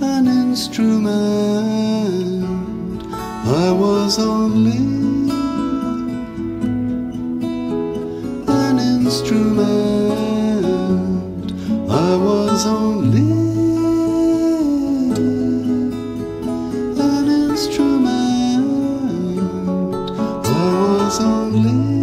an instrument. I was only an instrument. I was only an instrument. I was only.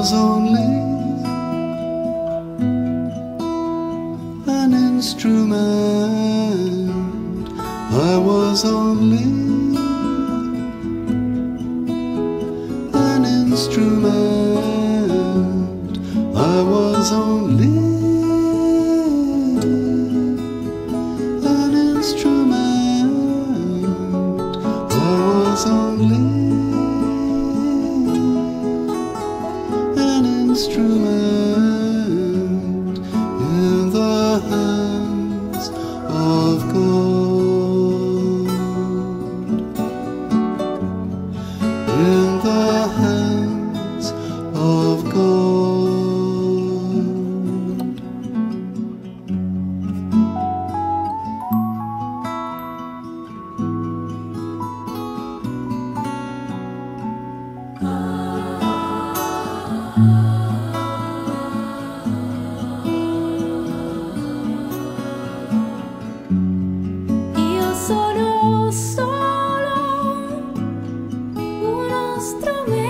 was only an instrument. I was only an instrument. instrument. nuestro medio.